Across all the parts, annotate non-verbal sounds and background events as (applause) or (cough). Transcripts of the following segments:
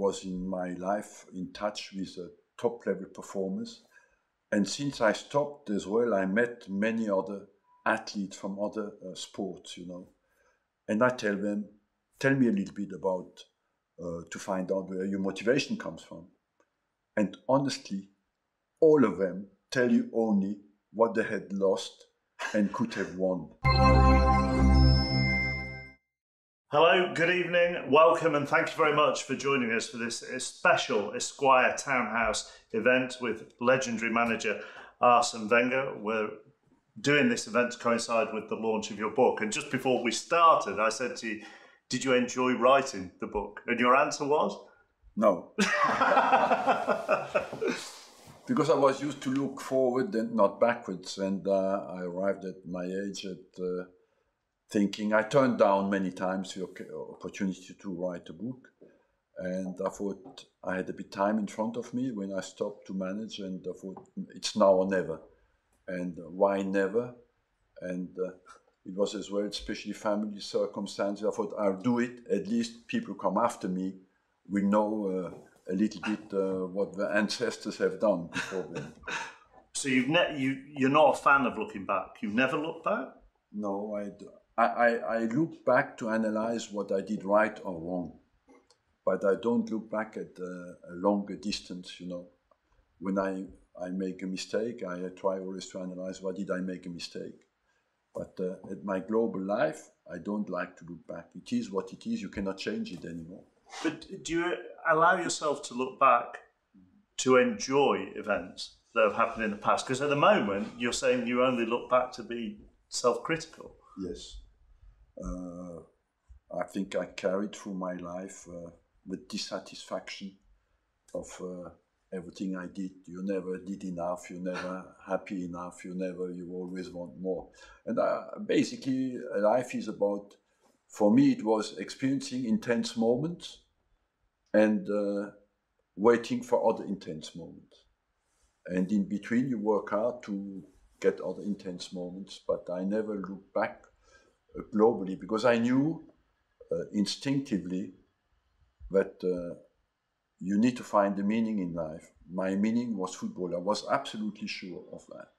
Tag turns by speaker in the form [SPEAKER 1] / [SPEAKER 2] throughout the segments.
[SPEAKER 1] was in my life in touch with top level performers. And since I stopped as well, I met many other athletes from other uh, sports, you know. And I tell them, tell me a little bit about uh, to find out where your motivation comes from. And honestly, all of them tell you only what they had lost and could have won.
[SPEAKER 2] Hello, good evening, welcome, and thank you very much for joining us for this special Esquire Townhouse event with legendary manager Arsene Wenger. We're doing this event to coincide with the launch of your book. And just before we started, I said to you, Did you enjoy writing the book? And your answer was?
[SPEAKER 1] No. (laughs) because I was used to look forward and not backwards. And uh, I arrived at my age at uh, thinking, I turned down many times the opportunity to write a book. And I thought I had a bit time in front of me when I stopped to manage, and I thought it's now or never. And why never? And uh, it was as well, especially family circumstances. I thought I'll do it. At least people come after me we know uh, a little bit uh, what the ancestors have done before them. (laughs)
[SPEAKER 2] So you've ne- you you're not a fan of looking back. You've never looked back.
[SPEAKER 1] No, I, I, I look back to analyze what I did right or wrong, but I don't look back at uh, a longer distance. You know, when I I make a mistake, I try always to analyze why did I make a mistake. But uh, at my global life, I don't like to look back. It is what it is. You cannot change it anymore.
[SPEAKER 2] But do you allow yourself to look back to enjoy events that have happened in the past? Because at the moment, you're saying you only look back to be self critical.
[SPEAKER 1] Yes. Uh, I think I carried through my life uh, with dissatisfaction of uh, everything I did. You never did enough. You're never happy enough. You never. You always want more. And uh, basically, life is about for me, it was experiencing intense moments and uh, waiting for other intense moments. And in between, you work hard to get other intense moments. But I never look back globally because I knew uh, instinctively that uh, you need to find the meaning in life. My meaning was football. I was absolutely sure of that.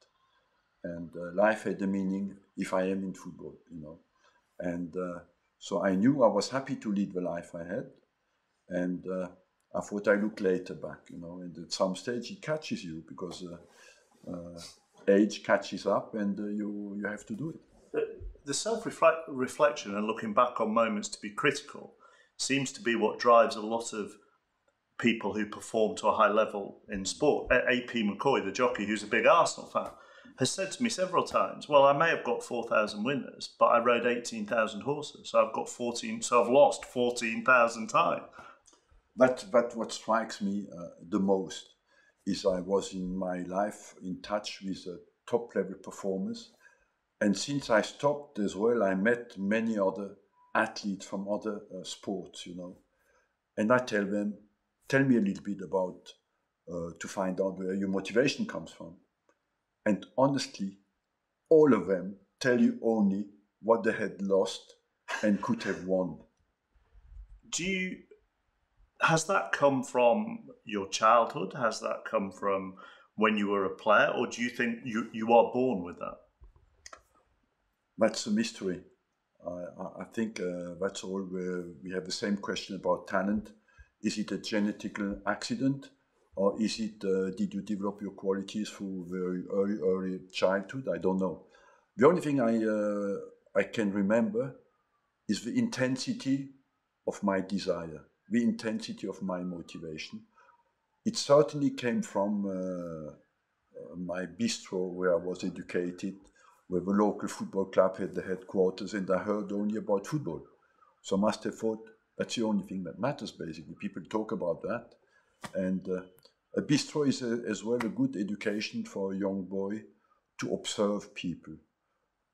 [SPEAKER 1] And uh, life had a meaning if I am in football, you know. And so I knew I was happy to lead the life I had, and I thought I look later back, you know, and at some stage it catches you because uh, uh, age catches up, and uh, you you have to do it.
[SPEAKER 2] The, self reflection and looking back on moments to be critical seems to be what drives a lot of people who perform to a high level in sport. AP McCoy, the jockey, who's a big Arsenal fan, has said to me several times, "Well, I may have got four thousand winners, but I rode eighteen thousand horses, so I've got fourteen. So I've lost fourteen thousand times."
[SPEAKER 1] But but what strikes me uh, the most is I was in my life in touch with uh, top level performers, and since I stopped as well, I met many other athletes from other uh, sports, you know, and I tell them, tell me a little bit about uh, to find out where your motivation comes from and honestly, all of them tell you only what they had lost and could have won.
[SPEAKER 2] Do you has that come from your childhood? Has that come from when you were a player, or do you think you, you are born with that?
[SPEAKER 1] That's a mystery. I, I think uh, that's all. we have the same question about talent. Is it a genetic accident? or is it uh, did you develop your qualities through very early early childhood i don't know the only thing i uh, i can remember is the intensity of my desire the intensity of my motivation it certainly came from uh, my bistro where i was educated where the local football club had the headquarters and i heard only about football so i must have thought that's the only thing that matters basically people talk about that and uh, a bistro is a, as well a good education for a young boy to observe people,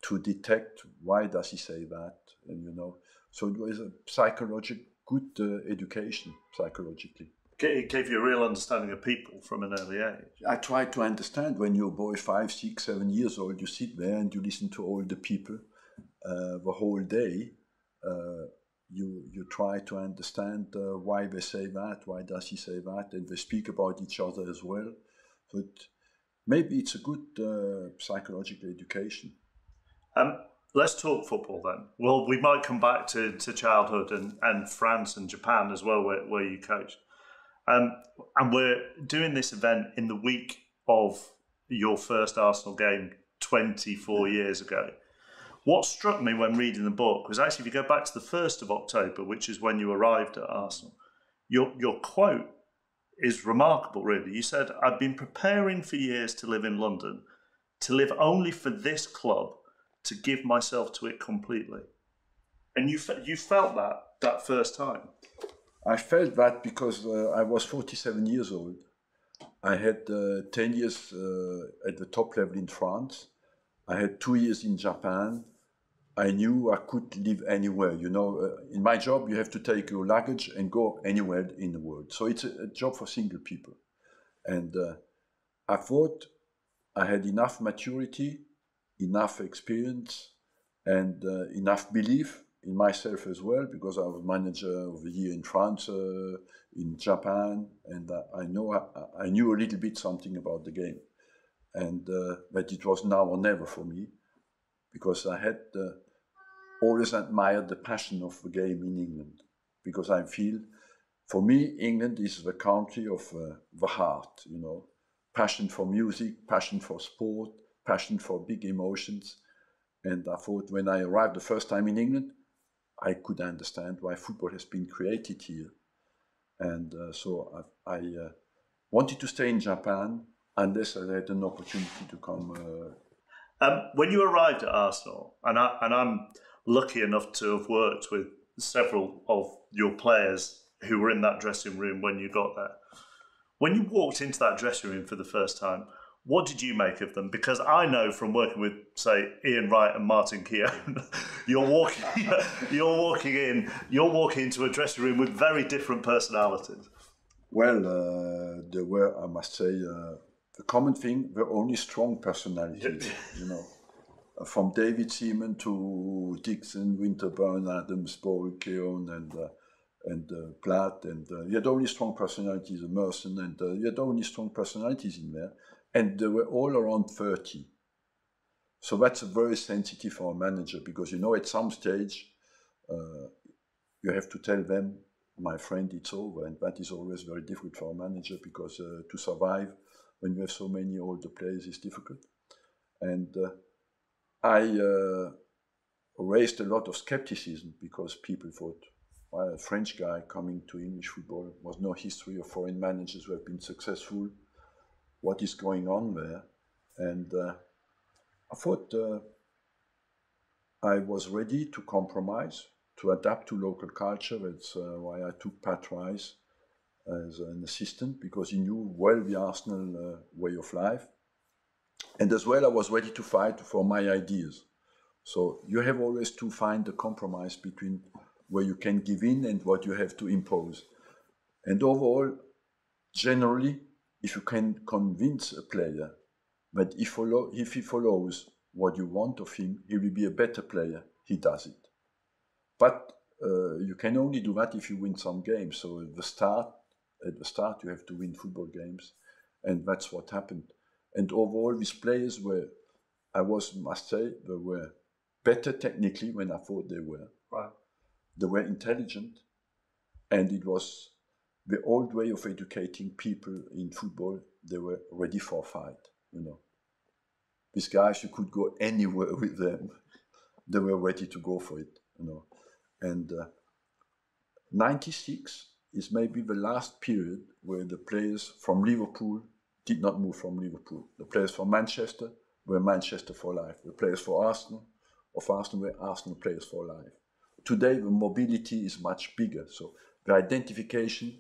[SPEAKER 1] to detect why does he say that, and you know. So it was a psychological good uh, education psychologically.
[SPEAKER 2] It gave you a real understanding of people from an early age.
[SPEAKER 1] I tried to understand when you're a boy, five, six, seven years old, you sit there and you listen to all the people uh, the whole day. Uh, you you try to understand uh, why they say that, why does he say that, and they speak about each other as well. But maybe it's a good uh, psychological education.
[SPEAKER 2] Um, let's talk football then. Well, we might come back to, to childhood and, and France and Japan as well, where, where you coached. Um, and we're doing this event in the week of your first Arsenal game 24 years ago. What struck me when reading the book was actually, if you go back to the 1st of October, which is when you arrived at Arsenal, your, your quote is remarkable, really. You said, I've been preparing for years to live in London, to live only for this club, to give myself to it completely. And you, you felt that that first time.
[SPEAKER 1] I felt that because uh, I was 47 years old. I had uh, 10 years uh, at the top level in France. I had two years in Japan. I knew I could live anywhere. You know, uh, in my job, you have to take your luggage and go anywhere in the world. So it's a, a job for single people. And uh, I thought I had enough maturity, enough experience, and enough belief in myself as well, because I was manager of the year in France, uh, in Japan, and I know I, I, knew a little bit something about the game, and uh, that it was now or never for me, because I had always admired the passion of the game in England because I feel, for me, England is the country of uh, the heart, you know, passion for music, passion for sport, passion for big emotions. And I thought when I arrived the first time in England, I could understand why football has been created here. And uh, so I, I uh, wanted to stay in Japan unless I had an opportunity to come.
[SPEAKER 2] Uh, um, when you arrived at Arsenal, and, I, and I'm lucky enough to have worked with several of your players who were in that dressing room when you got there. When you walked into that dressing room for the first time, what did you make of them? Because I know from working with, say, Ian Wright and Martin Keown, (laughs) you're walking, (laughs) you're walking in, you're walking into a dressing room with very different personalities.
[SPEAKER 1] Well, uh, there were, I must say, uh, the common thing were only strong personalities. you know, from David Seaman to Dixon, Winterburn, Adams, Bould, Keown, and uh, and uh, Platt, and uh, you had only strong personalities, Merson, and uh, you had only strong personalities in there, and they were all around 30. So that's a very sensitive for a manager because you know at some stage uh, you have to tell them, my friend, it's over, and that is always very difficult for a manager because uh, to survive when you have so many older players is difficult, and I uh, raised a lot of skepticism because people thought, well, a French guy coming to English football was no history of foreign managers who have been successful. What is going on there? And uh, I thought uh, I was ready to compromise, to adapt to local culture. That's uh, why I took Pat Rice as an assistant because he knew well the Arsenal uh, way of life. And as well, I was ready to fight for my ideas. So you have always to find a compromise between where you can give in and what you have to impose. And overall, generally, if you can convince a player that if, follow, if he follows what you want of him, he will be a better player, he does it. But uh, you can only do that if you win some games. So at the start, at the start, you have to win football games, and that's what happened. And overall, these players were, I was, must say, they were better technically when I thought they were.
[SPEAKER 2] Right.
[SPEAKER 1] They were intelligent, and it was the old way of educating people in football. They were ready for a fight, you know. These guys, you could go anywhere with them. (laughs) They were ready to go for it, you know. And uh, 96 is maybe the last period where the players from Liverpool did not move from Liverpool. The players from Manchester were Manchester for life. The players for Arsenal of Arsenal were Arsenal players for life. Today the mobility is much bigger, so the identification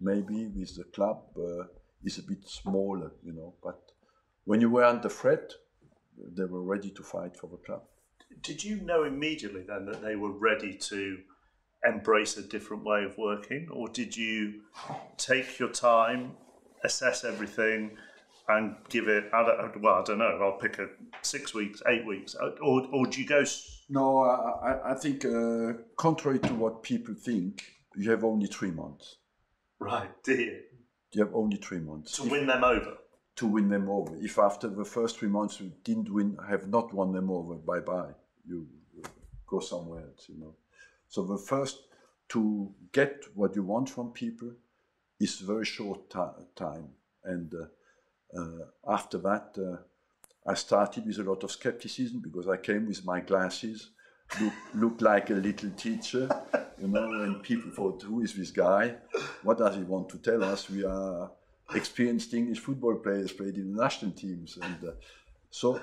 [SPEAKER 1] maybe with the club uh, is a bit smaller, you know. But when you were under threat, they were ready to fight for the club.
[SPEAKER 2] Did you know immediately then that they were ready to embrace a different way of working, or did you take your time assess everything, and give it, I don't, well, I don't know, I'll pick a six weeks, eight weeks, or, or do you go?
[SPEAKER 1] No, I, I think, uh, contrary to what people think, you have only three months.
[SPEAKER 2] Right, do you?
[SPEAKER 1] Have only three months.
[SPEAKER 2] To win them over?
[SPEAKER 1] To win them over. If after the first three months you didn't win, have not won them over, bye bye. You go somewhere else, you know. So the first, to get what you want from people is very short time. And uh, uh, after that, uh, I started with a lot of skepticism because I came with my glasses, look, looked like a little teacher, you know, and people thought, who is this guy? What does he want to tell us? We are experienced English football players, played in the national teams. And uh, so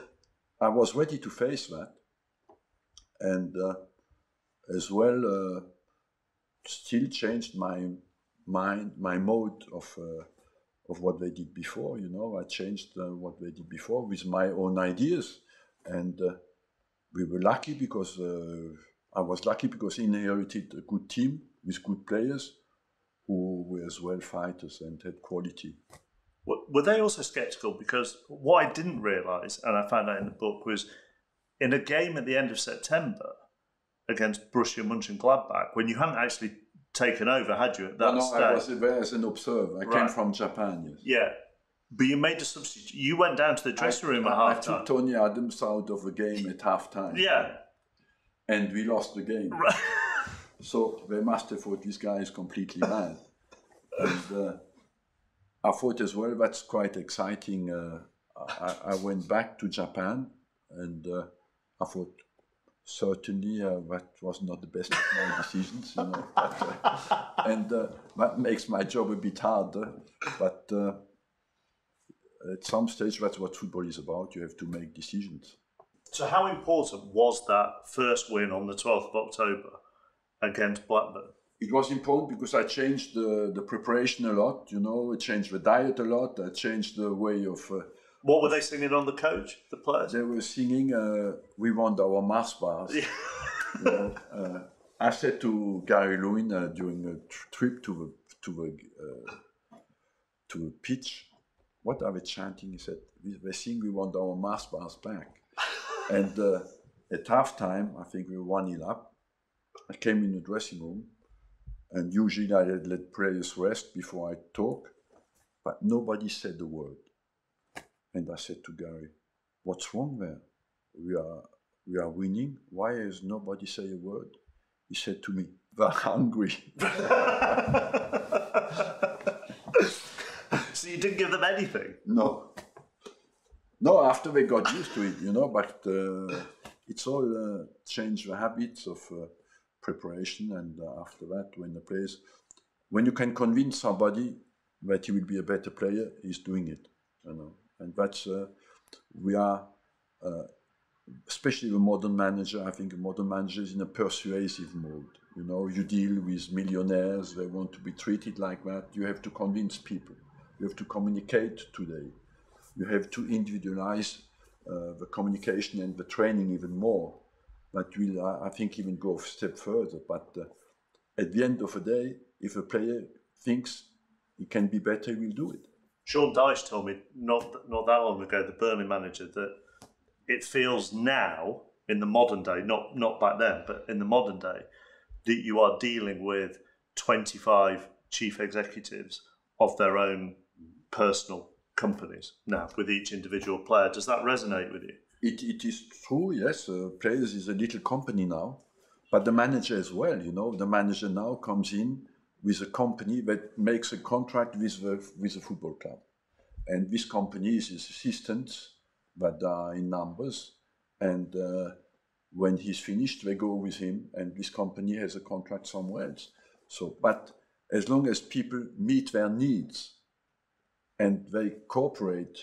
[SPEAKER 1] I was ready to face that. And uh, as well, uh, still changed my mind, my mode of uh, of what they did before. You know, I changed uh, what they did before with my own ideas, and uh, we were lucky because uh, I was lucky because I inherited a good team with good players who were as well fighters and had quality.
[SPEAKER 2] Were they also sceptical? Because what I didn't realise, and I found out in the book, was in a game at the end of September against Borussia Mönchengladbach, when you hadn't actually taken over, had you? At that
[SPEAKER 1] no, no,
[SPEAKER 2] stage?
[SPEAKER 1] I was there as an observer. I right. came from Japan. Yes.
[SPEAKER 2] Yeah, but you made a substitute. You went down to the dressing room I, at half
[SPEAKER 1] time. I took Tony Adams out of the game at half time.
[SPEAKER 2] Yeah,
[SPEAKER 1] and we lost the game.
[SPEAKER 2] Right. (laughs)
[SPEAKER 1] so they must have thought this guy is completely mad. (laughs) and uh, I thought as well that's quite exciting. Uh, I, I, went back to Japan and uh, I thought certainly uh, that was not the best of my decisions, you know. But, uh, (laughs) and uh, that makes my job a bit harder. But uh, at some stage, that's what football is about. You have to make decisions.
[SPEAKER 2] So, how important was that first win on the 12th of October against Blackburn?
[SPEAKER 1] It was important because I changed the, the preparation a lot, you know, I changed the diet a lot, I changed the way of uh,
[SPEAKER 2] what were they singing on the coach, the players?
[SPEAKER 1] They were singing, uh, We Want Our Mars Bars. Yeah. you know, uh, I said to Gary Lewin uh, during a tr- trip to the, to the, uh, to the pitch, what are we chanting? He said, They sing, We Want Our Mars Bars back. (laughs) and uh, at halftime, I think we were 1 0 up. I came in the dressing room, and usually I had let players rest before I talk, but nobody said a word. And I said to Gary, What's wrong there? We are we are winning. Why is nobody say a word? He said to me, They're hungry. (laughs)
[SPEAKER 2] didn't give them anything?
[SPEAKER 1] No. No, after they got used to it, you know, but uh, it's all uh, changed the habits of uh, preparation. And uh, after that, when the players, when you can convince somebody that he will be a better player, he's doing it, you know and that's uh, we are uh, especially the modern manager. I think a modern manager is in a persuasive mode. You know, you deal with millionaires; they want to be treated like that. You have to convince people. You have to communicate today. You have to individualize uh, the communication and the training even more. That will, I think, even go a step further. But uh, at the end of the day, if a player thinks he can be better, he will do it.
[SPEAKER 2] Sean Dyche told me not not that long ago, the Burnley manager, that it feels now in the modern day, not not back then, but in the modern day, that you are dealing with 25 chief executives of their own personal companies now with each individual player. Does that resonate with you?
[SPEAKER 1] It, it is true, yes. Uh, Players is a little company now, but the manager as well. You know, the manager now comes in with a company that makes a contract with the, with a football club. And this company is his assistants that are in numbers. And uh, when he's finished, they go with him, and this company has a contract somewhere else. So, but as long as people meet their needs and they cooperate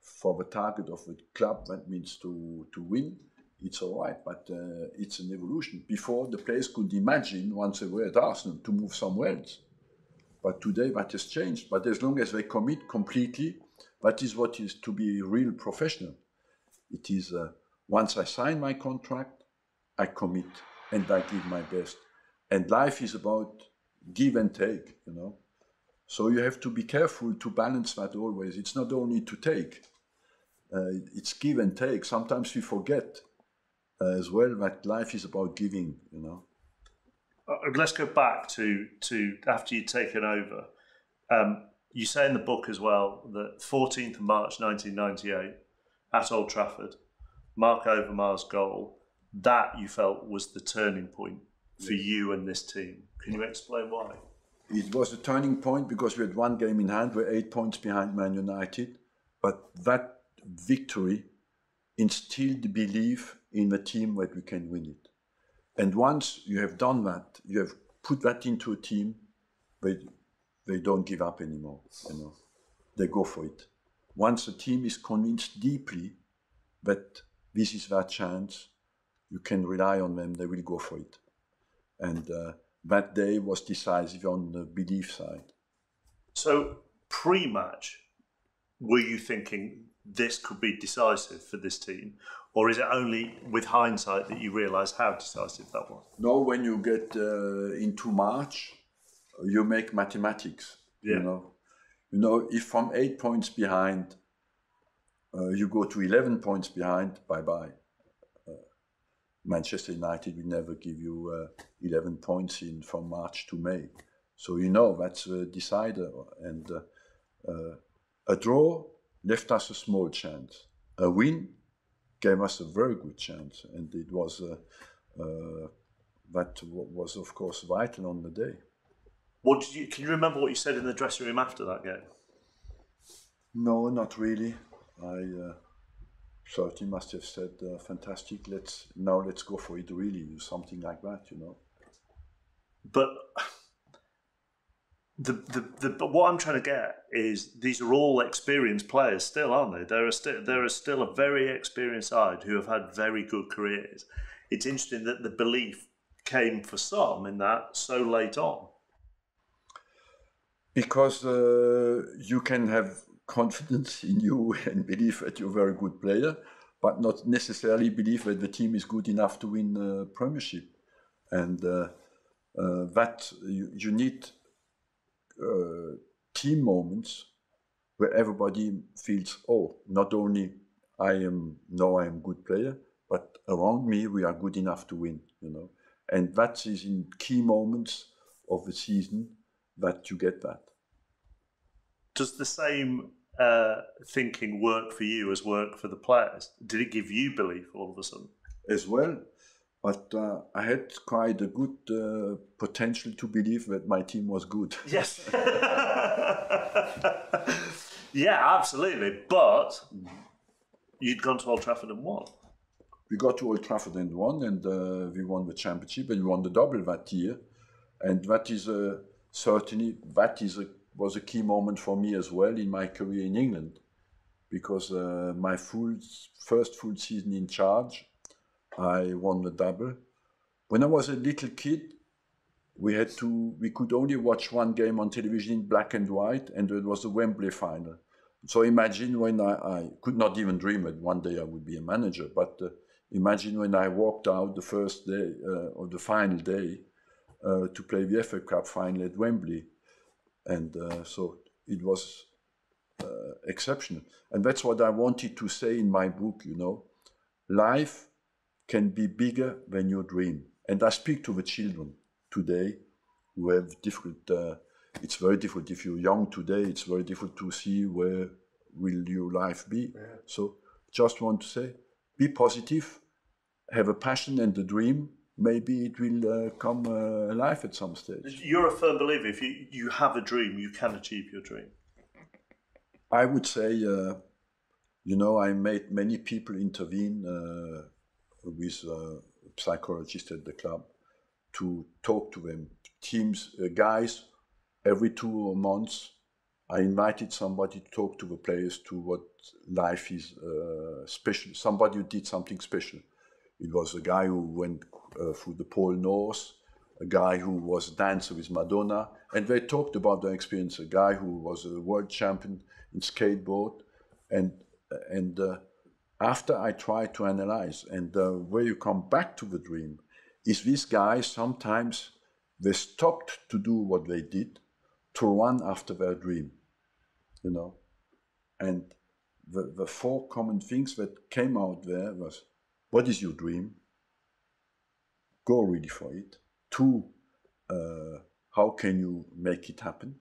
[SPEAKER 1] for the target of the club, that means to, to win, it's all right, but uh, it's an evolution. Before, the players could imagine, once they were at Arsenal, to move somewhere else. But today, that has changed. But as long as they commit completely, that is what is to be a real professional. It is uh, once I sign my contract, I commit and I give my best. And life is about give and take, you know. So you have to be careful to balance that always. It's not only to take, uh, it's give and take. Sometimes we forget uh, as well that life is about giving, you know.
[SPEAKER 2] Uh, let's go back to, to after you'd taken over. Um, you say in the book as well that 14th of March 1998 at Old Trafford, Marc Overmars' goal, that you felt was the turning point for yes. you and this team. Can you explain why?
[SPEAKER 1] It was a turning point because we had one game in hand, we're eight points behind Man United, but that victory instilled the belief in the team that we can win it. And once you have done that, you have put that into a team, they, they don't give up anymore. You know, they go for it. Once a team is convinced deeply that this is their chance, you can rely on them, they will go for it. And uh, that day was decisive on the belief side.
[SPEAKER 2] So, pre match, were you thinking this could be decisive for this team? Or is it only with hindsight that you realise how decisive that was?
[SPEAKER 1] No, when you get uh, into March, you make mathematics. Yeah. You know, you know, if from eight points behind, uh, you go to eleven points behind, bye bye. Uh, Manchester United will never give you uh, eleven points in from March to May, so you know that's a decider. And uh, uh, a draw left us a small chance. A win gave us a very good chance, and it was uh, uh, that was of course vital on the day.
[SPEAKER 2] What did you? Can you remember what you said in the dressing room after that game?
[SPEAKER 1] No, not really. I certainly must have said, uh, "Fantastic! Let's now let's go for it." Really, something like that, you know.
[SPEAKER 2] But the, the, the, but what I'm trying to get is these are all experienced players still, aren't they? There are still there is still a very experienced side who have had very good careers. It's interesting that the belief came for some in that so late on.
[SPEAKER 1] Because uh, you can have confidence in you (laughs) and believe that you're a very good player, but not necessarily believe that the team is good enough to win the Premiership. And uh, uh, that you, you need uh, team moments where everybody feels, oh, not only I am know I am a good player, but around me we are good enough to win. You know, and that is in key moments of the season that you get that.
[SPEAKER 2] Does the same uh, thinking work for you as work for the players? Did it give you belief all of a sudden?
[SPEAKER 1] As well, but uh, I had quite a good uh, potential to believe that my team was good. (laughs)
[SPEAKER 2] Yes. yeah, absolutely. But you'd gone to Old Trafford and won.
[SPEAKER 1] We got to Old Trafford and won, and uh, we won the championship and we won the double that year. And that is a, certainly that is a, was a key moment for me as well in my career in England, because uh, my full first full season in charge I won the double. When I was a little kid, we had to we could only watch one game on television in black and white, and it was the Wembley final. So imagine when I, I could not even dream that one day I would be a manager, but uh, imagine when I walked out the first day uh, or the final day uh, to play the FA Cup final at Wembley, and uh, so it was uh, exceptional. And that's what I wanted to say in my book. You know, life can be bigger than your dream. And I speak to the children today who have different. Uh, it's very difficult if you're young today. It's very difficult to see where will your life be. Yeah. So just want to say, be positive, have a passion and a dream. Maybe it will uh, come uh, alive at some stage.
[SPEAKER 2] You're a firm believer. If you, you have a dream, you can achieve your dream.
[SPEAKER 1] I would say, uh, you know, I made many people intervene uh, with a psychologist at the club to talk to them. Teams, uh, guys, every two months, I invited somebody to talk to the players to what life is uh, special. Somebody who did something special. It was a guy who went uh, through the Pole North, a guy who was a dancer with Madonna, and they talked about their experience. A guy who was a world champion in skateboard, and and uh, after I try to analyze and uh, where you come back to the dream is these guys sometimes they stopped to do what they did to run after their dream, you know. And the, the four common things that came out there was, what is your dream? Go really for it. Two, uh, how can you make it happen?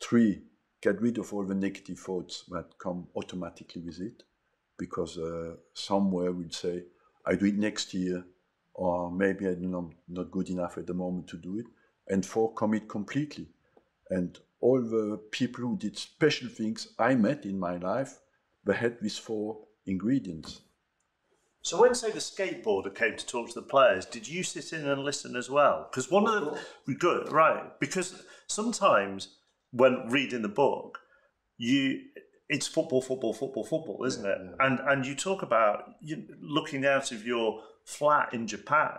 [SPEAKER 1] Three, get rid of all the negative thoughts that come automatically with it, because uh, somewhere we'll say, I do it next year, or maybe I'm not, not good enough at the moment to do it. And four, commit completely. And all the people who did special things I met in my life, they had these four ingredients.
[SPEAKER 2] So when, say, the skateboarder came to talk to the players, did you sit in and listen as well? Because one of, of the good, right? Because sometimes when reading the book, you it's football, football, football, football, isn't it? Yeah. And and you talk about you looking out of your flat in Japan,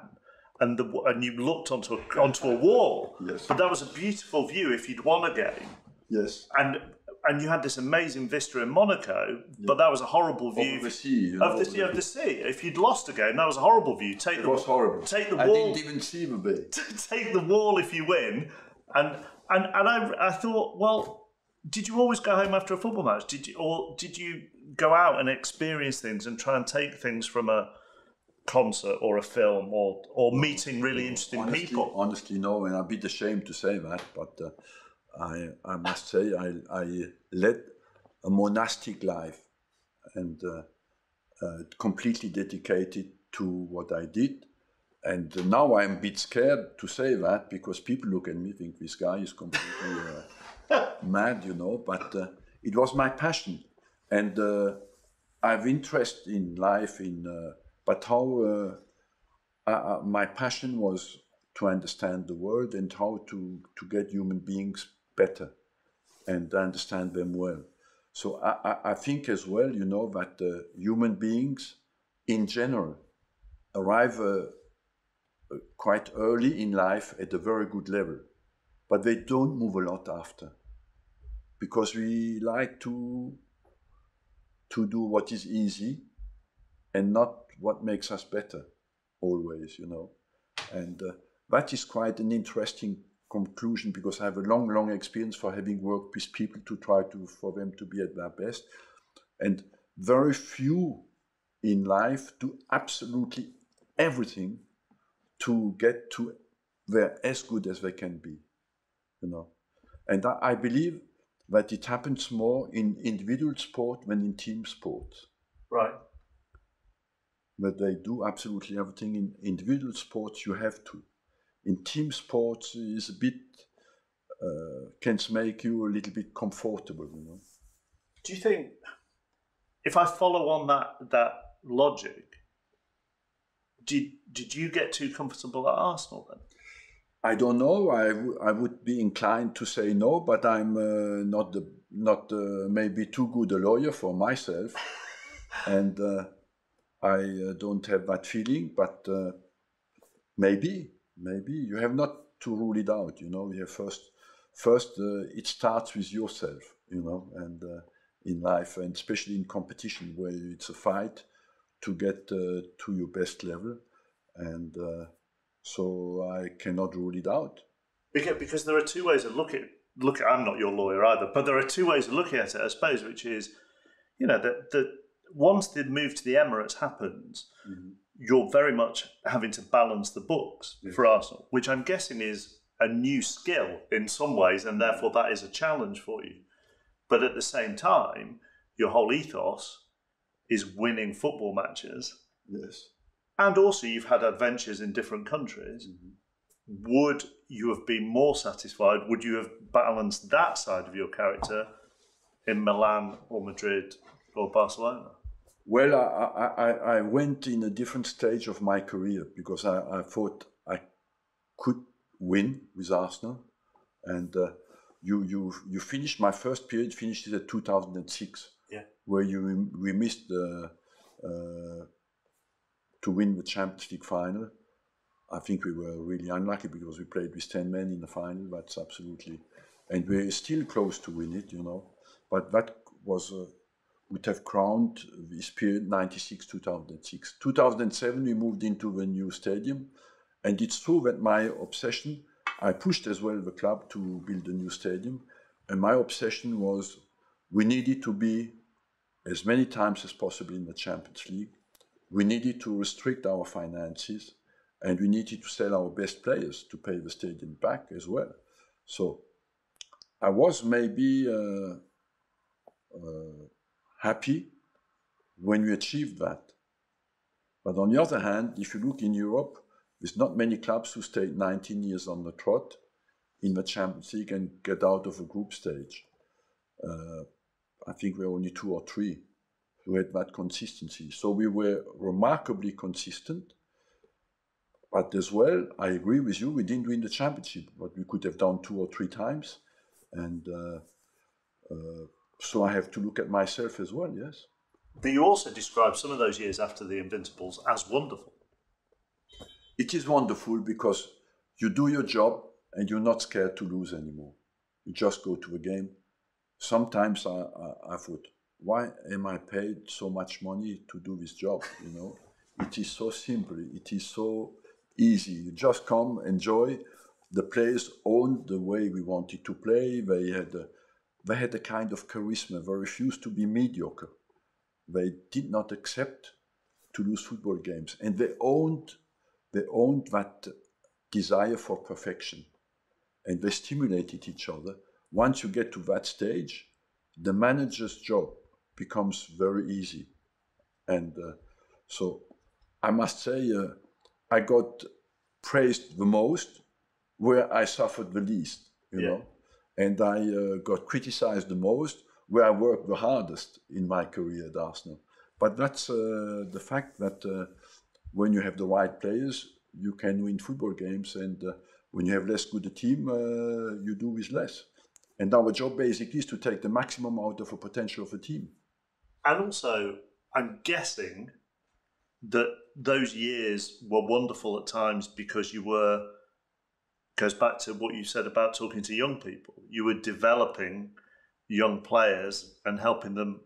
[SPEAKER 2] and the and you looked onto a, onto a wall.
[SPEAKER 1] Yes.
[SPEAKER 2] But that was a beautiful view if you'd won a game.
[SPEAKER 1] Yes.
[SPEAKER 2] And and you had this amazing vista in Monaco, yeah. but that was a horrible view
[SPEAKER 1] of the sea.
[SPEAKER 2] You know, of, the, of the sea. If you'd lost a game, that was a horrible view.
[SPEAKER 1] Take it the, was horrible.
[SPEAKER 2] Take the
[SPEAKER 1] I
[SPEAKER 2] wall.
[SPEAKER 1] I didn't even see the bay. (laughs)
[SPEAKER 2] Take the wall if you win, and and and I I thought, well, did you always go home after a football match? Did you or did you go out and experience things and try and take things from a concert or a film or or meeting really interesting
[SPEAKER 1] honestly,
[SPEAKER 2] people?
[SPEAKER 1] Honestly, no, and I'd be ashamed to say that, but. Uh, I, I must say I, I led a monastic life and uh, uh, completely dedicated to what I did. And now I'm a bit scared to say that because people look at me think this guy is completely uh, (laughs) mad, you know. But uh, it was my passion, and uh, I have interest in life. In uh, but how my passion was to understand the world and how to to get human beings better and understand them well. So I, I think as well, you know, that uh, human beings in general arrive uh, quite early in life at a very good level, but they don't move a lot after because we like to to do what is easy and not what makes us better always, you know. And uh, that is quite an interesting conclusion because I have a long, long experience for having worked with people to try to for them to be at their best. And very few in life do absolutely everything to get to where as good as they can be. You know. And I, I believe that it happens more in individual sport than in team sport.
[SPEAKER 2] Right.
[SPEAKER 1] But they do absolutely everything in individual sports you have to in team sports is a bit uh, can make you a little bit comfortable. You know.
[SPEAKER 2] Do you think if I follow on that that logic, did did you get too comfortable at Arsenal then?
[SPEAKER 1] I don't know. I, w- I would be inclined to say no, but I'm uh, not the not uh, maybe too good a lawyer for myself, (laughs) and uh, I uh, don't have that feeling. But uh, maybe maybe. You have not to rule it out you know. You have first first uh, it starts with yourself you know and uh, in life and especially in competition where it's a fight to get uh, to your best level. And uh, so i cannot rule it out.
[SPEAKER 2] Because, because there are two ways of looking look i'm not your lawyer either but there are two ways of looking at it i suppose which is you know that that once the move to the emirates happens mm-hmm you're very much having to balance the books yes. for Arsenal, which I'm guessing is a new skill in some ways, and therefore that is a challenge for you. But at the same time, your whole ethos is winning football matches.
[SPEAKER 1] Yes.
[SPEAKER 2] And also, you've had adventures in different countries. Mm-hmm. Would you have been more satisfied? Would you have balanced that side of your character in Milan or Madrid or Barcelona?
[SPEAKER 1] Well, I, I, I went in a different stage of my career because I, I thought I could win with Arsenal. And uh, you, you, you finished my first period, finished it at 2006,
[SPEAKER 2] yeah.
[SPEAKER 1] where you we missed the, uh, to win the Champions League final. I think we were really unlucky because we played with 10 men in the final. That's absolutely, and we're still close to win it, you know. But that was. Uh, would have crowned this period 96 2006 2007 we moved into the new stadium and it's true that my obsession I pushed as well the club to build a new stadium, and my obsession was we needed to be as many times as possible in the Champions League. We needed to restrict our finances, and we needed to sell our best players to pay the stadium back as well. So I was maybe uh, uh, happy when we achieved that. But on the other hand, if you look in Europe, there's not many clubs who stayed 19 years on the trot in the Champions League and get out of a group stage. Uh, I think we are only two or three who had that consistency. So we were remarkably consistent. But as well, I agree with you, we didn't win the championship, but we could have done two or three times. And uh, uh, so I have to look at myself as well, yes.
[SPEAKER 2] But you also describe some of those years after the Invincibles as wonderful.
[SPEAKER 1] It is wonderful because you do your job and you're not scared to lose anymore. You just go to a game. Sometimes I, I, I thought, why am I paid so much money to do this job? You know, it is so simple. It is so easy. You just come, enjoy. The players owned the way we wanted to play. They had a, they had a kind of charisma. They refused to be mediocre. They did not accept to lose football games, and they owned they owned that desire for perfection, and they stimulated each other. Once you get to that stage, the manager's job becomes very easy, and uh, so I must say uh, I got praised the most where I suffered the least, you yeah. know, and I uh, got criticized the most where I worked the hardest in my career at Arsenal. But that's uh, the fact that uh, when you have the right players, you can win football games, and uh, when you have less good a team, uh, you do with less. And our job basically is to take the maximum out of a potential of a team.
[SPEAKER 2] And also, I'm guessing that those years were wonderful at times because you were goes back to what you said about talking to young people. You were developing young players and helping them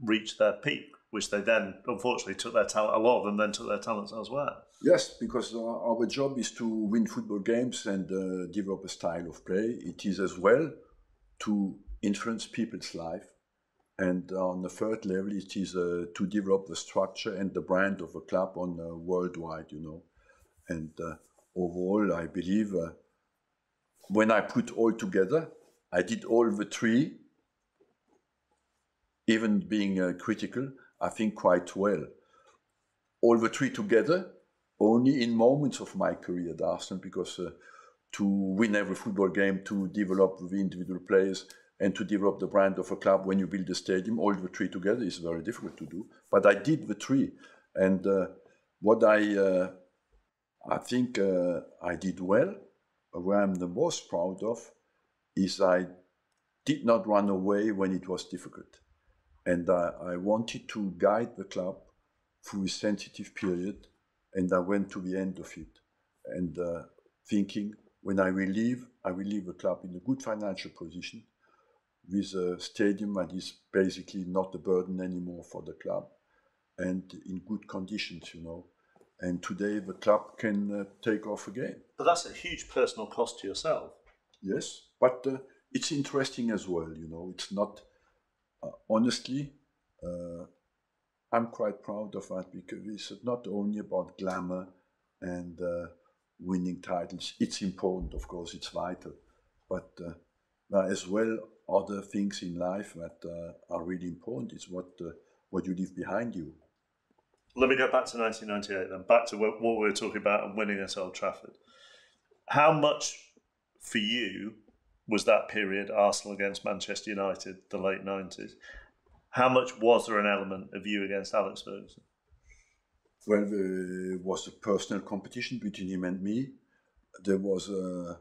[SPEAKER 2] reach their peak, which they then unfortunately took their talent. A lot of them then took their talents elsewhere.
[SPEAKER 1] Yes, because our job is to win football games and uh, develop a style of play. It is as well to influence people's life. And on the third level, it is uh, to develop the structure and the brand of a club on uh, worldwide, you know. And uh, overall, I believe uh, when I put all together, I did all the three even being uh, critical, I think quite well. All the three together, only in moments of my career at Arsenal, because uh, to win every football game, to develop the individual players, and to develop the brand of a club when you build a stadium, all the three together is very difficult to do. But I did the three, and uh, what I uh, I think uh, I did well, where I'm the most proud of, is I did not run away when it was difficult. And I, wanted to guide the club through a sensitive period, and I went to the end of it. And uh, thinking, when I will leave, I will leave the club in a good financial position with a stadium that is basically not a burden anymore for the club and in good conditions, you know. And today the club can uh, take off again.
[SPEAKER 2] But that's a huge personal cost to yourself.
[SPEAKER 1] Yes, but uh, it's interesting as well, you know. It's not uh, honestly, uh, I'm quite proud of that because it's not only about glamour and uh, winning titles. It's important, of course, it's vital, but as well other things in life that uh, are really important is what uh, what you leave behind you.
[SPEAKER 2] Let me go back to 1998 then, back to what, what we were talking about and winning at Old Trafford. How much for you was that period Arsenal against Manchester United, the late nineties. How much was there an element of you against Alex Ferguson?
[SPEAKER 1] Well, uh, there was a personal competition between him and me. There was a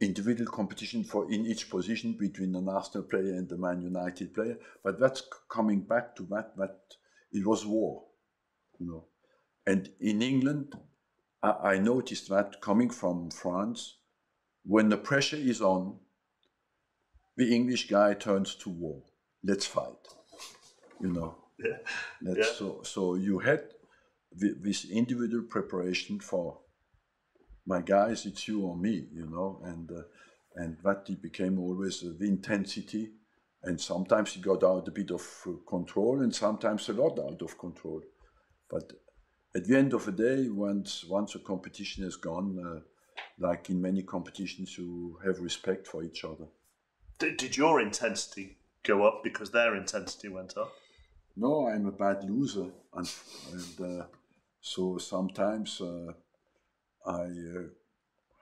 [SPEAKER 1] individual competition for in each position between an Arsenal player and the Man United player. But that's coming back to that that it was war, you know. And in England, I, I noticed that coming from France, when the pressure is on, the English guy turns to war. Let's fight. You know.
[SPEAKER 2] Yeah.
[SPEAKER 1] yeah. So so you had this individual preparation for my guys, it's you or me, you know, and uh, and that it became always uh, the intensity, and sometimes it got out a bit of uh, control, and sometimes a lot out of control, but at the end of the day, once once a competition is gone, uh, like in many competitions, you have respect for each other.
[SPEAKER 2] Did, did your intensity go up because their intensity went up?
[SPEAKER 1] No, I'm a bad loser, and, and uh, so sometimes uh, I uh,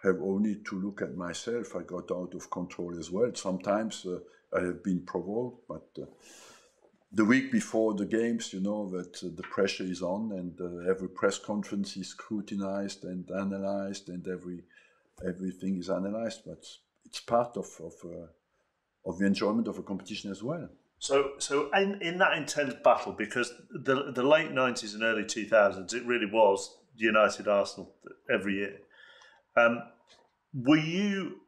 [SPEAKER 1] have only to look at myself. I got out of control as well. Sometimes uh, I have been provoked, but uh, the week before the games, you know that uh, the pressure is on, and every press conference is scrutinized and analyzed, and every everything is analyzed. But it's part of of, of the enjoyment of a competition as well.
[SPEAKER 2] So, so in, in that intense battle, because the the late nineties and early two thousands, it really was United Arsenal every year. Um, were you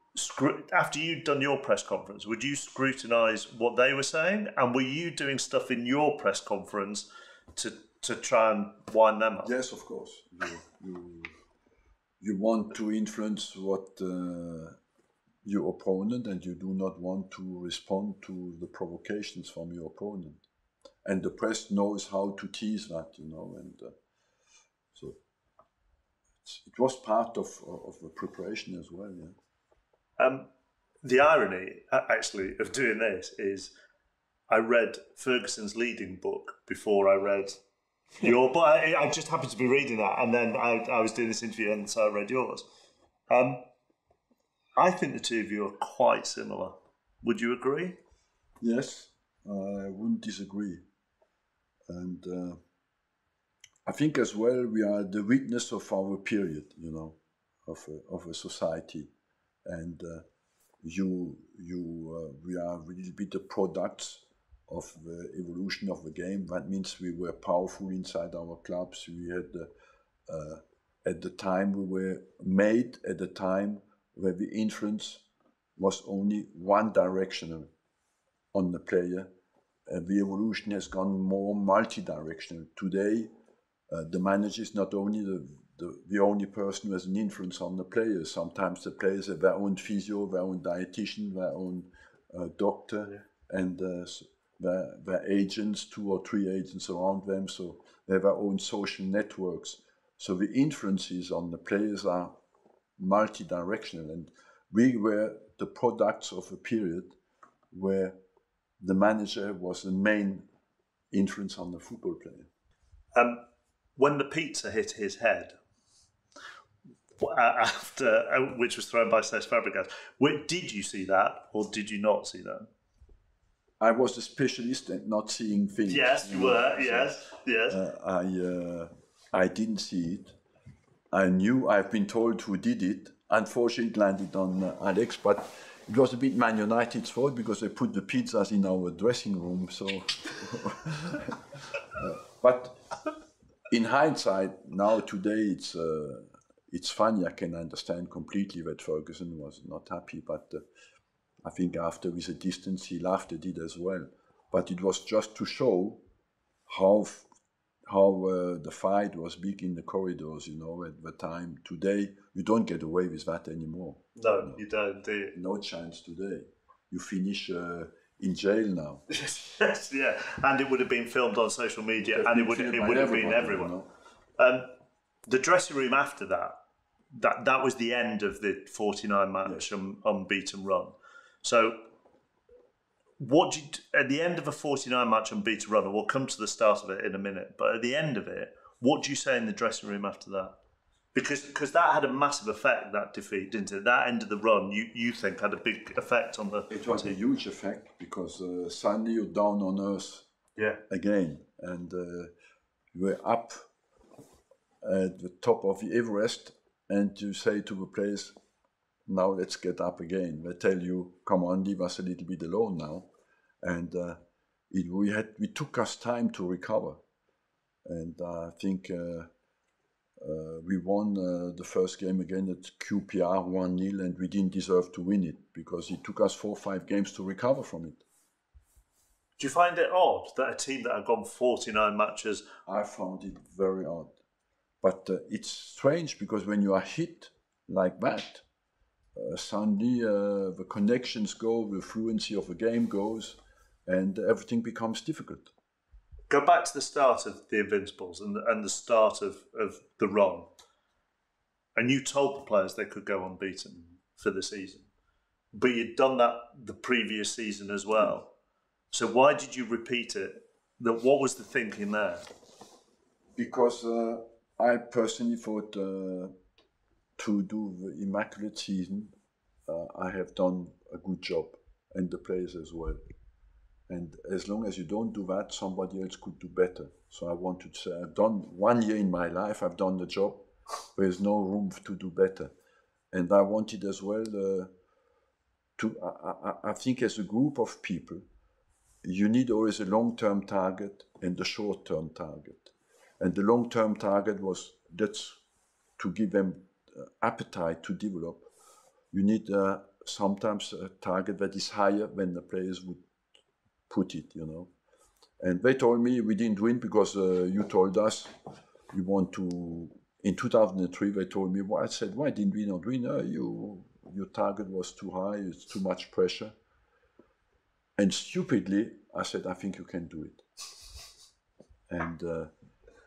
[SPEAKER 2] after you'd done your press conference? Would you scrutinise what they were saying, and were you doing stuff in your press conference to to try and wind them up?
[SPEAKER 1] Yes, of course. You you, you want to influence what. Uh, your opponent and you do not want to respond to the provocations from your opponent. And the press knows how to tease that, you know, and uh, so it was part of, of the preparation as well, yeah.
[SPEAKER 2] Um, the irony, actually, of doing this is I read Ferguson's leading book before I read (laughs) your book. I, I, just happened to be reading that, and then I, I was doing this interview, and so I read yours. Um, I think the two of you are quite similar. Would you agree?
[SPEAKER 1] Yes, I wouldn't disagree. And uh, I think as well we are the witness of our period, you know, of a, of a society, and uh, you you uh, we are a little bit the product of the evolution of the game. That means we were powerful inside our clubs. We had uh, at the time we were made at the time where the influence was only one directional on the player. Uh, the evolution has gone more multi-directional. Today, uh, the manager is not only the, the, the, only person who has an influence on the players. Sometimes the players have their own physio, their own dietitian, their own uh, doctor, yeah. and uh, their, their agents, two or three agents around them. So they have their own social networks. So the influences on the players are multi-directional and we were the products of a period where the manager was the main influence on the football player.
[SPEAKER 2] Um, when the pizza hit his head, (laughs) after uh, which was thrown by Cesc Fabregas, Where, did you see that or did you not see that?
[SPEAKER 1] I was a specialist at not seeing things.
[SPEAKER 2] Yes, you, were. yes, yes.
[SPEAKER 1] Uh, I uh, I didn't see it. I knew, I've been told who did it. Unfortunately, it landed on uh, Alex, but it was a bit Man United's fault because they put the pizzas in our dressing room. So, uh, (laughs) but in hindsight, now today it's uh, it's funny. I can understand completely that Ferguson was not happy, but uh, I think after with a distance he laughed at it as well. But it was just to show how how uh, the fight was big in the corridors, you know, at the time. Today, you don't get away with that anymore.
[SPEAKER 2] No, you, know? you don't, do you?
[SPEAKER 1] No chance today. You finish uh, in jail now. (laughs)
[SPEAKER 2] yes, yeah. And it would have been filmed on social media and it would, it would have been everyone. You know? um, the dressing room after that, that, that was the end of the 49 match yes. unbeaten run. So what you, at the end of a 49 match unbeaten run, we'll come to the start of it in a minute, but at the end of it, what do you say in the dressing room after that? Because because that had a massive effect, that defeat, didn't it? That end of the run, you, you think, had a big effect on the.
[SPEAKER 1] It was a huge effect because uh, suddenly you're down on earth
[SPEAKER 2] yeah.
[SPEAKER 1] again, and uh, you were up at the top of the Everest, and you say to the players, now let's get up again. They tell you, come on, leave us a little bit alone now and uh, it, we had we took us time to recover, and uh, I think uh, uh we won uh, the first game again at QPR one 0 and we didn't deserve to win it because it took us four or five games to recover from it.
[SPEAKER 2] Do you find it odd that a team that had gone forty nine matches?
[SPEAKER 1] I found it very odd, but uh, it's strange because when you are hit like that, uh, suddenly uh, the connections go, the fluency of the game goes, and everything becomes difficult.
[SPEAKER 2] Go back to the start of the Invincibles and the, and the start of, of the run. And you told the players they could go unbeaten for the season. But you'd done that the previous season as well. So why did you repeat it? That what was the thinking there?
[SPEAKER 1] Because uh, I personally thought uh, to do the immaculate season, uh, I have done a good job, and the players as well. And as long as you don't do that, somebody else could do better. So I wanted to say, I've done one year in my life, I've done the job. There's no room to do better. And I wanted as well uh, to, I, I, I think as a group of people, you need always a long-term target and a short-term target. And the long-term target was that's to give them uh, appetite to develop. You need uh, sometimes a target that is higher than the players would put it, you know. And they told me we didn't win because uh, you told us you want to. In 2003, they told me. Well, I said, why didn't we not win? Uh, you, your target was too high. It's too much pressure. And stupidly, I said, I think you can do it. And uh,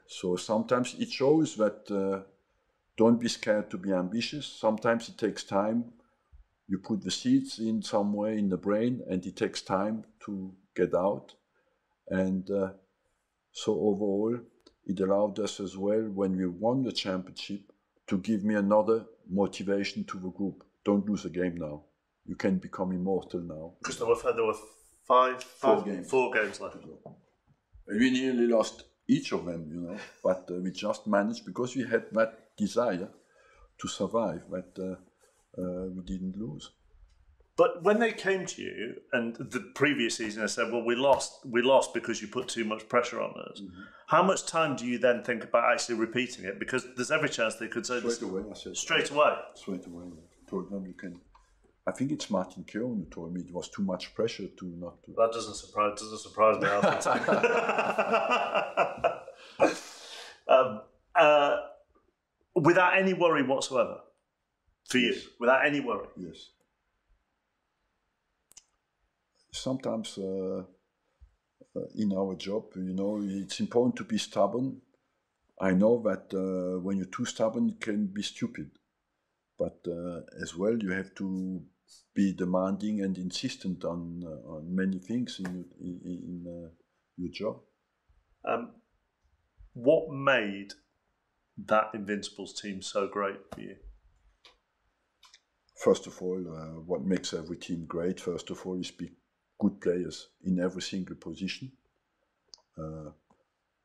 [SPEAKER 1] so sometimes it shows that uh, don't be scared to be ambitious. Sometimes it takes time. You put the seeds in some way in the brain, and it takes time to get out. And uh, so overall, it allowed us as well, when we won the championship, to give me another motivation to the group. Don't lose a game now. You can become immortal now.
[SPEAKER 2] Because there were, there were five,
[SPEAKER 1] Four
[SPEAKER 2] five-
[SPEAKER 1] games.
[SPEAKER 2] four games left.
[SPEAKER 1] We nearly lost each of them, you know, but uh, we just managed because we had that desire to survive that uh, uh, we didn't lose.
[SPEAKER 2] But when they came to you, and the previous season, they said, "Well, we lost. We lost because you put too much pressure on us."
[SPEAKER 1] Mm-hmm.
[SPEAKER 2] How much time do you then think about actually repeating it? Because there's every chance they could say this
[SPEAKER 1] Straight away, I said.
[SPEAKER 2] straight away.
[SPEAKER 1] Straight away, I told them you can. I think it's Martin Keown who told me it was too much pressure to not to.
[SPEAKER 2] That doesn't surprise doesn't surprise me. (laughs) (laughs) Um, uh, without any worry whatsoever, for you,
[SPEAKER 1] Yes.
[SPEAKER 2] without any worry.
[SPEAKER 1] Yes. Sometimes uh, uh, in our job, you know, it's important to be stubborn. I know that uh, when you're too stubborn, you can be stupid. But uh, as well, you have to be demanding and insistent on, uh, on many things in, your- in, in uh, your job.
[SPEAKER 2] Um, what made that Invincibles team so great for you?
[SPEAKER 1] First of all, uh, what makes every team great, first of all, is be good players in every single position. Uh,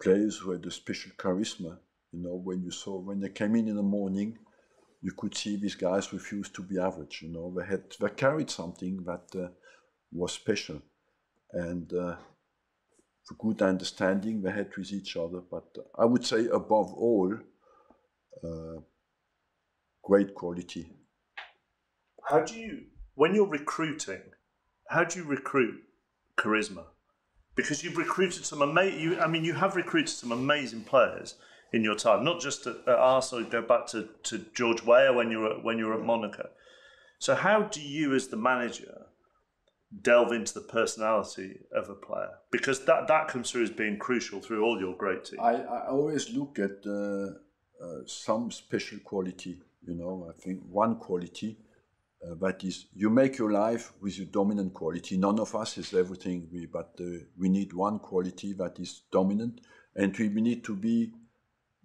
[SPEAKER 1] players who had a special charisma. You know, when you saw when they came in in the morning, you could see these guys refused to be average. You know, they had they carried something that uh, was special, and uh, good understanding they had with each other. But I would say above all, uh, great quality.
[SPEAKER 2] How do you, when you're recruiting, how do you recruit charisma? Because you've recruited some amazing. You, I mean, you have recruited some amazing players in your time, not just at, at Arsenal. Go back to, to George Weah when you were when you were at Monaco. So, how do you, as the manager, delve into the personality of a player? Because that that comes through as being crucial through all your great teams.
[SPEAKER 1] I, I always look at uh, uh, some special quality. You know, I think one quality uh, that is you make your life with your dominant quality. None of us is everything, we, but uh, we need one quality that is dominant, and we need to be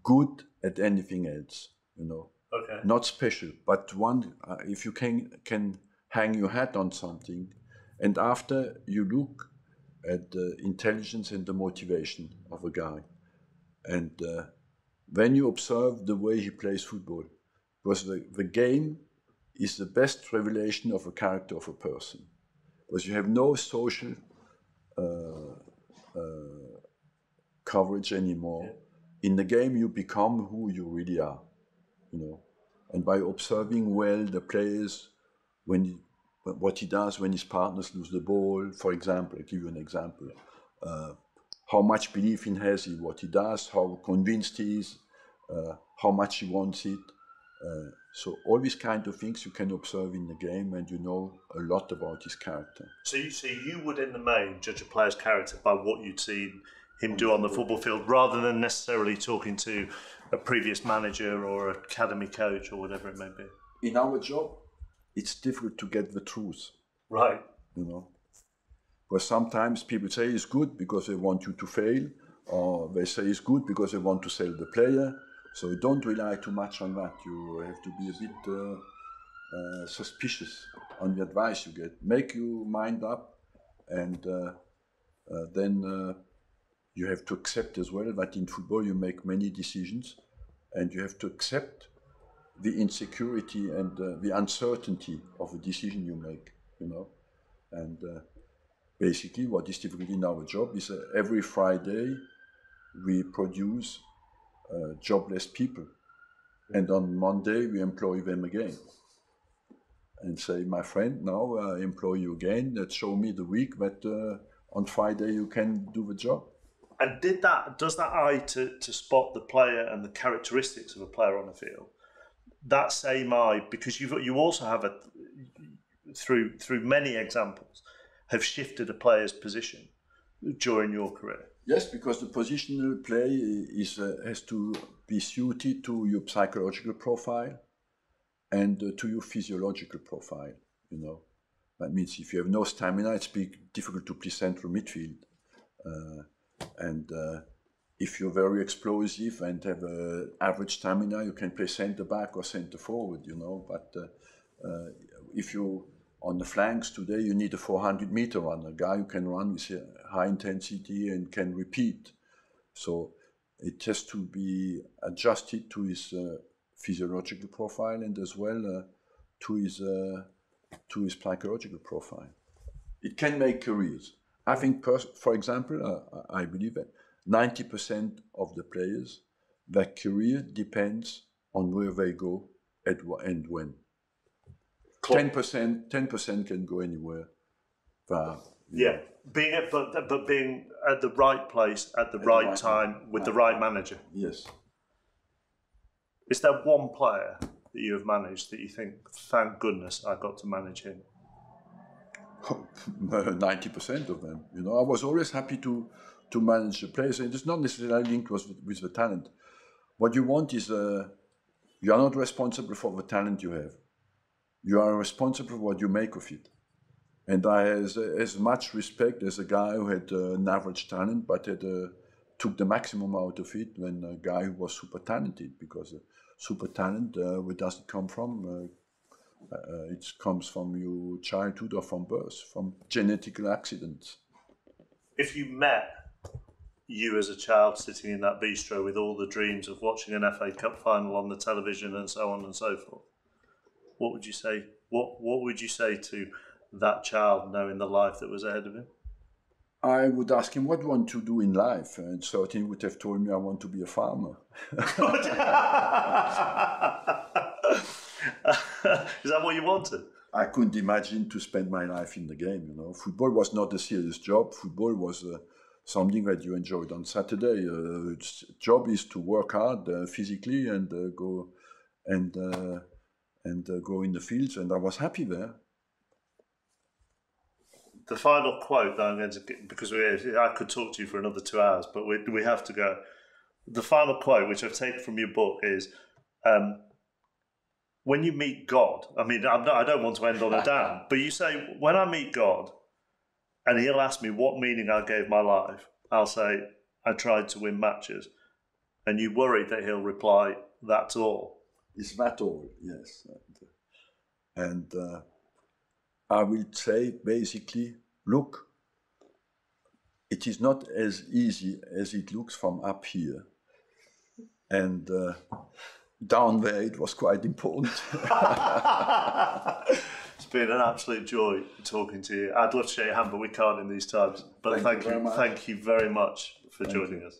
[SPEAKER 1] good at anything else. You know,
[SPEAKER 2] Okay.
[SPEAKER 1] not special, but one. Uh, if you can can hang your hat on something, and after you look at the intelligence and the motivation of a guy, and uh, when you observe the way he plays football, because the, the game is the best revelation of a character of a person, because you have no social uh, uh, coverage anymore. In the game, you become who you really are, you know, and by observing well the players when he, what he does when his partners lose the ball, for example, I'll give you an example. Uh, how much belief in has he, what he does, how convinced he is, uh, how much he wants it. Uh, So all these kind of things you can observe in the game, and you know a lot about his character.
[SPEAKER 2] So you, so you would, in the main, judge a player's character by what you'd seen him do on the football field, rather than necessarily talking to a previous manager or academy coach or whatever it may be.
[SPEAKER 1] In our job, it's difficult to get the truth.
[SPEAKER 2] Right.
[SPEAKER 1] You know, but sometimes people say it's good because they want you to fail, or they say it's good because they want to sell the player so don't rely too much on that. You have to be a bit uh, uh, suspicious on the advice you get. Make your mind up, and uh, uh then uh, you have to accept as well that in football you make many decisions, and you have to accept the insecurity and uh, the uncertainty of a decision you make. You know, and basically what is difficult in our job is every Friday we produce uh, jobless people. And on Monday, we employ them again and say, my friend, now I employ you again. Show me the week that uh, on Friday you can do the job.
[SPEAKER 2] And did that does that eye to, to spot the player and the characteristics of a player on the field? That same eye, because you you also have a through through many examples have shifted a player's position during your career.
[SPEAKER 1] Yes, because the positional play is uh, has to be suited to your psychological profile and uh, to your physiological profile. You know, that means if you have no stamina, it's difficult to play central midfield, uh, and uh, if you're very explosive and have an average stamina, you can play centre back or centre forward. You know, but uh, uh, if you on the flanks today, you need a 400 meter runner, a guy who can run with high intensity and can repeat. So it has to be adjusted to his uh, physiological profile and as well uh, to his uh, to his psychological profile. It can make careers. I think, for example, uh, I believe that 90% of the players, their career depends on where they go at, and when. Ten percent, ten percent can go anywhere.
[SPEAKER 2] But, yeah, know. being at, but but being at the right place at the, at right, the right, time with the right manager.
[SPEAKER 1] Yes.
[SPEAKER 2] Is there one player that you have managed that you think, thank goodness, I got to manage him? (laughs)
[SPEAKER 1] Ninety percent of them. You know, I was always happy to to manage the players, and it's not necessarily linked with, with the talent. What you want is uh, you are not responsible for the talent you have you are responsible for what you make of it. And I has as much respect as a guy who had uh, an average talent, but had, uh, took the maximum out of it than a guy who was super talented, because uh, super talent, uh, where does it come from? Uh, it comes from your childhood or from birth, from genetic accidents.
[SPEAKER 2] If you met you as a child sitting in that bistro with all the dreams of watching an FA Cup final on the television and so on and so forth, what would you say? What What would you say to that child knowing the life that was ahead of him?
[SPEAKER 1] I would ask him what do you want to do in life, and so he would have told me I want to be a farmer. (laughs) (laughs) (laughs) (laughs) Is
[SPEAKER 2] that what you wanted?
[SPEAKER 1] I couldn't imagine to spend my life in the game. You know, football was not a serious job. Football was uh, something that you enjoyed on Saturday. Uh, job is to work hard uh, physically and uh, go and uh, and uh, go in the fields, and I was happy there.
[SPEAKER 2] The final quote that I'm going to get, because we, I could talk to you for another two hours, but we, we have to go. The final quote, which I've taken from your book, is um, when you meet God. I mean, not, i don't want to end on a (laughs) down, but you say, when I meet God, and He'll ask me what meaning I gave my life, I'll say, I tried to win matches. And you worry that He'll reply, That's all.
[SPEAKER 1] Is that all? Yes. And, uh, I will say basically, look, it is not as easy as it looks from up here. And uh, down there, it was quite important. (laughs) (laughs)
[SPEAKER 2] it's been an absolute joy talking to you. I'd love to shake your hand, but we can't in these times. But thank, thank you, you thank you very much for thank joining you. us.